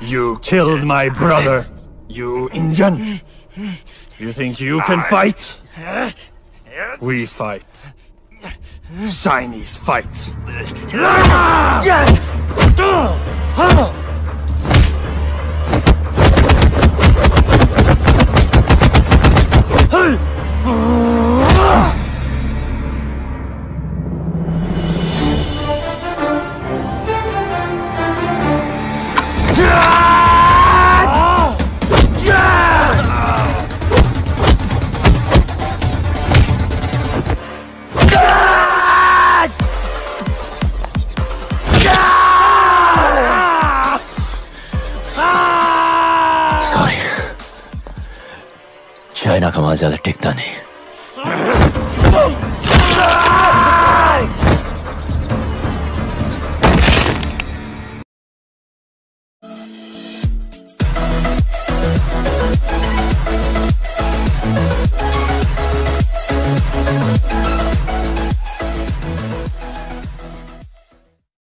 You killed my brother, you Injun. You think you can fight? We fight. Chinese fight. China का माल ज़्यादा टिकता नहीं